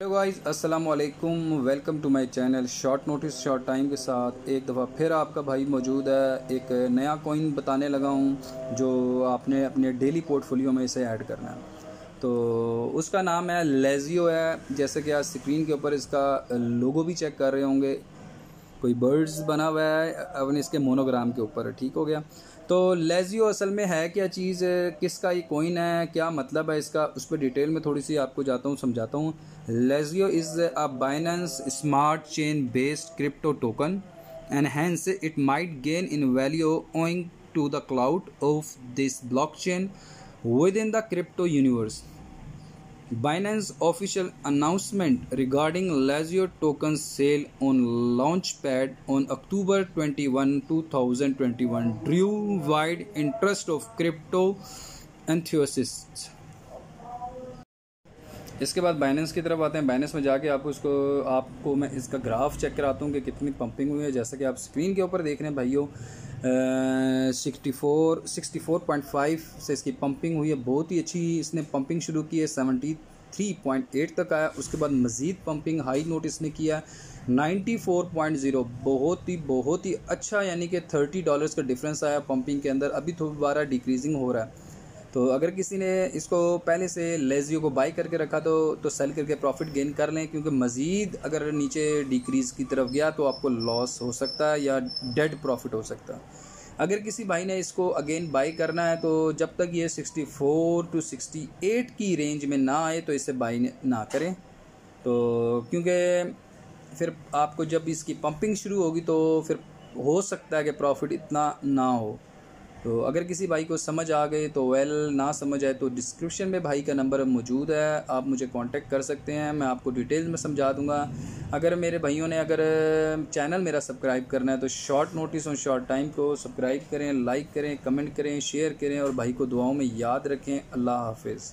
Hello guys अस्सलाम वालेकुम welcome to my channel short notice short time के साथ एक दफ़ा फिर आपका भाई मौजूद है। एक नया कॉइन बताने लगा हूँ, जो आपने अपने डेली पोर्टफोलियो में इसे ऐड करना है। तो उसका नाम है लेजियो है। जैसे कि आप स्क्रीन के ऊपर इसका लोगो भी चेक कर रहे होंगे। कोई बर्ड्स बना हुआ है अपने इसके मोनोग्राम के ऊपर। ठीक हो गया। तो लेजियो असल में है क्या चीज़? किसका ये कोइन है? क्या मतलब है इसका? उस पर डिटेल में थोड़ी सी आपको जाता हूँ, समझाता हूँ। Legio is a Binance smart chain based crypto token and hence it might gain in value owing to the clout of this blockchain within the crypto universe Binance official announcement regarding Lazio token sale on Launchpad on October 21, 2021 drew wide interest of crypto enthusiasts. इसके बाद Binance की तरफ़ आते हैं Binance में जाके आप उसको आपको मैं इसका ग्राफ चेक कराता हूँ कि कितनी पंपिंग हुई है जैसा कि आप स्क्रीन के ऊपर देख रहे हैं भाइयों sixty four sixty four point five से इसकी पंपिंग हुई है। बहुत ही अच्छी इसने पंपिंग शुरू की है। सेवेंटी थ्री पॉइंट एट तक आया। उसके बाद मज़ीद पंपिंग हाई नोट इसने किया। नाइन्टी फोर पॉइंट ज़ीरो बहुत ही बहुत ही अच्छा यानी कि थर्टी डॉलर्स का डिफरेंस आया पंपिंग के अंदर। अभी दोबारा डिक्रीजिंग हो रहा है। तो अगर किसी ने इसको पहले से लेजियो को बाई करके रखा तो तो सेल करके प्रॉफिट गेन कर लें, क्योंकि मज़ीद अगर नीचे डिक्रीज़ की तरफ़ गया तो आपको लॉस हो सकता है या डेड प्रॉफिट हो सकता है। अगर किसी भाई ने इसको अगेन बाई करना है तो जब तक ये 64 टू 68 की रेंज में ना आए तो इसे बाई ना करें। तो क्योंकि फिर आपको जब इसकी पंपिंग शुरू होगी तो फिर हो सकता है कि प्रॉफिट इतना ना हो। तो अगर किसी भाई को समझ आ गए तो वेल ना समझ आए तो डिस्क्रिप्शन में भाई का नंबर मौजूद है। आप मुझे कांटेक्ट कर सकते हैं, मैं आपको डिटेल में समझा दूँगा। अगर मेरे भाइयों ने अगर चैनल मेरा सब्सक्राइब करना है तो शॉर्ट नोटिस और शॉर्ट टाइम को सब्सक्राइब करें लाइक करें कमेंट करें शेयर करें और भाई को दुआओं में याद रखें। अल्लाह हाफिज़।